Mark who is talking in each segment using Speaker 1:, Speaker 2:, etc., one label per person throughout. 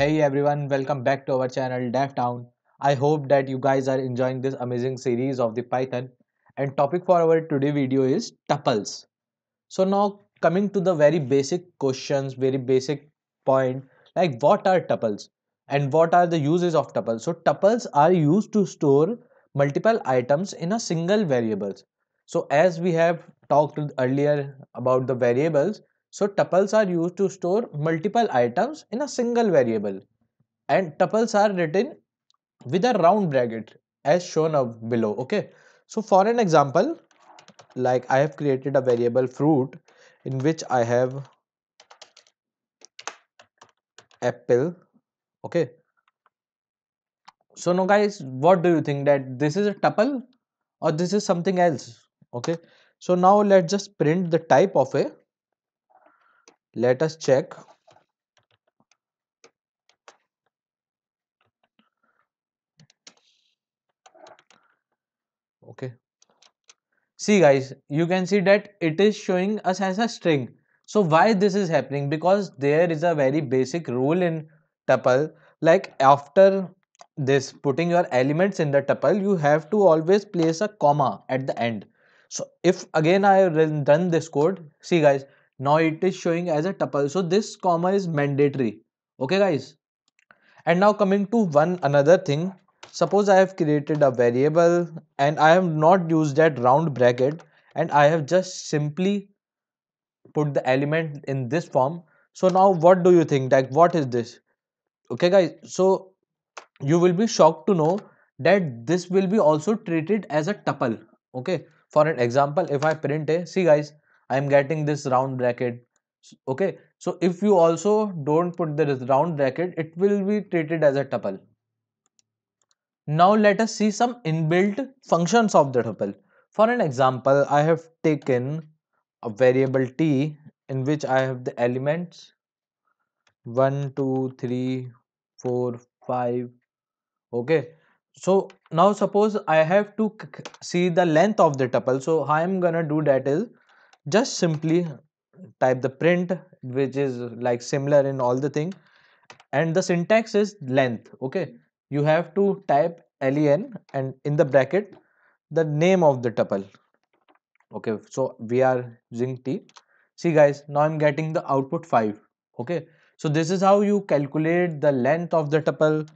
Speaker 1: Hey everyone, welcome back to our channel DevTown. I hope that you guys are enjoying this amazing series of the Python and topic for our today video is tuples. So now coming to the very basic questions, very basic point like what are tuples and what are the uses of tuples? So tuples are used to store multiple items in a single variables. So as we have talked earlier about the variables, so tuples are used to store multiple items in a single variable and tuples are written with a round bracket as shown up below. Okay. So for an example, like I have created a variable fruit in which I have apple. Okay. So now guys, what do you think that this is a tuple or this is something else? Okay. So now let's just print the type of a let us check. Okay. See guys you can see that it is showing us as a string. So why this is happening? Because there is a very basic rule in tuple. Like after this putting your elements in the tuple you have to always place a comma at the end. So if again i run this code. See guys now it is showing as a tuple. So this comma is mandatory. Okay guys? And now coming to one another thing. Suppose i have created a variable and i have not used that round bracket and i have just simply put the element in this form. So now what do you think? Like what is this? Okay guys? So you will be shocked to know that this will be also treated as a tuple. Okay? For an example if i print a see guys I am getting this round bracket. Okay. So if you also don't put the round bracket it will be treated as a tuple. Now let us see some inbuilt functions of the tuple. For an example I have taken a variable t in which I have the elements 1 2 3 4 5 okay. So now suppose I have to see the length of the tuple. So how I'm gonna do that is just simply type the print which is like similar in all the thing and the syntax is length okay? You have to type len and in the bracket the name of the tuple okay? So we are using t. See guys now i'm getting the output 5 okay? So this is how you calculate the length of the tuple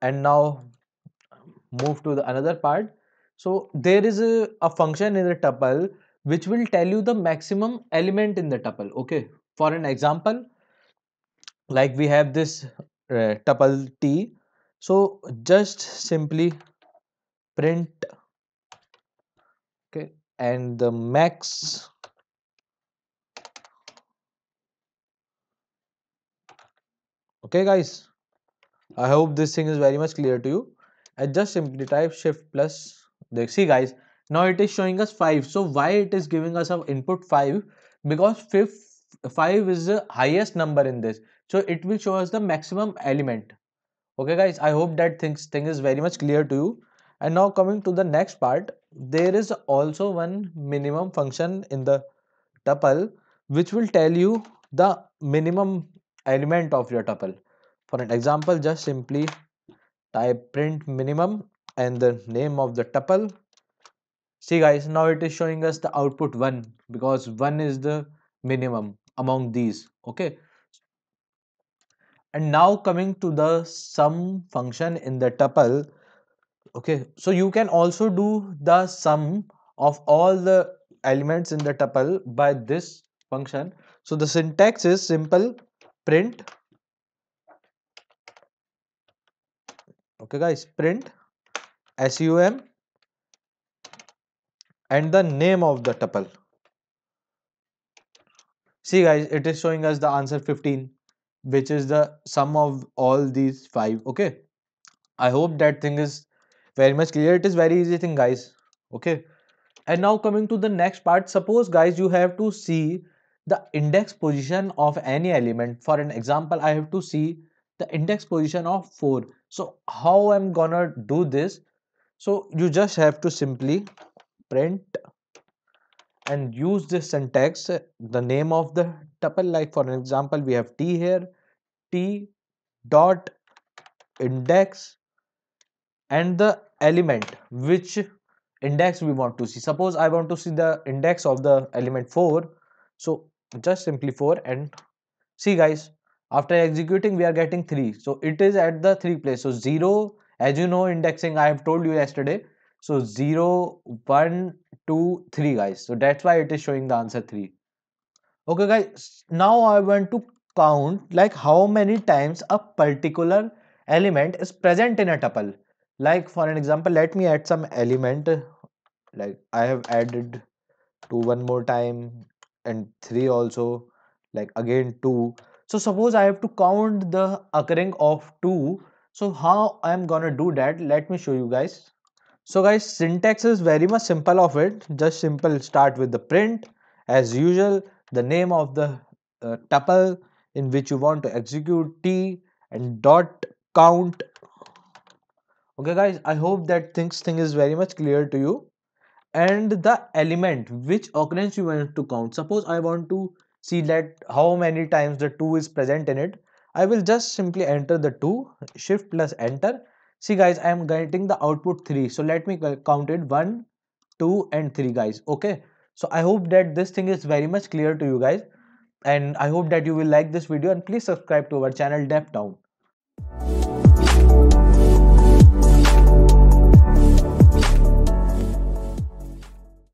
Speaker 1: and now move to the another part. So there is a, a function in the tuple which will tell you the maximum element in the tuple okay? For an example like we have this uh, tuple t. So just simply print okay and the max okay guys i hope this thing is very much clear to you. And just simply type shift plus see guys now it is showing us 5 so why it is giving us an input 5 because fifth 5 is the highest number in this. So it will show us the maximum element. Okay guys i hope that things thing is very much clear to you. And now coming to the next part there is also one minimum function in the tuple which will tell you the minimum element of your tuple. For an example just simply type print minimum and the name of the tuple see guys now it is showing us the output 1 because 1 is the minimum among these okay? And now coming to the sum function in the tuple okay? So you can also do the sum of all the elements in the tuple by this function. So the syntax is simple print okay guys? Print sum and the name of the tuple. See guys, it is showing us the answer 15, which is the sum of all these five. Okay. I hope that thing is very much clear. It is very easy thing guys. Okay. And now coming to the next part, suppose guys you have to see the index position of any element. For an example, I have to see the index position of 4. So how I'm gonna do this? So you just have to simply print and use this syntax the name of the tuple like for example we have t here t dot index and the element which index we want to see. Suppose i want to see the index of the element 4 so just simply 4 and see guys after executing we are getting 3 so it is at the 3 place. So 0 as you know indexing i have told you yesterday so 0 1 2 3 guys. So that's why it is showing the answer 3 okay guys. Now i want to count like how many times a particular element is present in a tuple. Like for an example let me add some element. Like i have added 2 one more time and 3 also. Like again 2 so suppose i have to count the occurring of 2 so how i am gonna do that? Let me show you guys so guys syntax is very much simple of it. Just simple start with the print as usual the name of the uh, tuple in which you want to execute t and dot count. Okay guys i hope that things thing is very much clear to you. And the element which occurrence you want to count. Suppose i want to see that how many times the 2 is present in it. I will just simply enter the 2 shift plus enter see guys i am getting the output 3 so let me count it. 1 2 and 3 guys. Okay? So i hope that this thing is very much clear to you guys. And i hope that you will like this video and please subscribe to our channel DevTown